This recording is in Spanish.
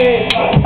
Hey,